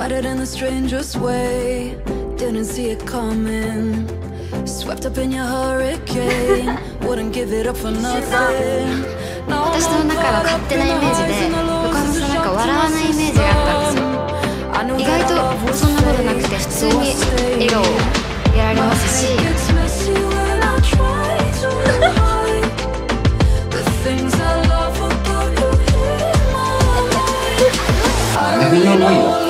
Got it in the strangest way. Didn't see it coming. Swept up in your hurricane. Wouldn't give it up for nothing. 私の中の勝手なイメージで横浜さんなんか笑わないイメージがあったんですよ意外とそんなことなくて普通に笑顔やられますし It's messy when I try to hide the things I love about you in my 何がないの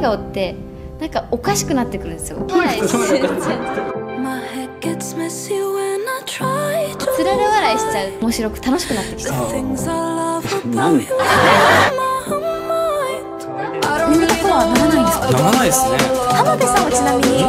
笑顔ってなんかおかしくなってくるんですよ。はい。つられ笑いしちゃう。面白く楽しくなってきちゃう。なん？です。かならないですね。浜辺さんはちなみに